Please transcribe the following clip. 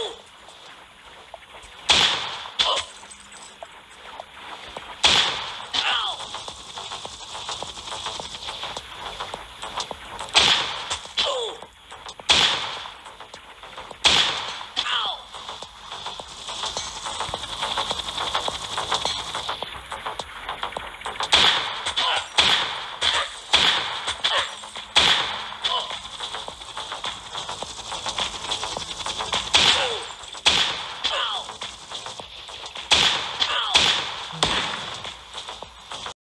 Oh!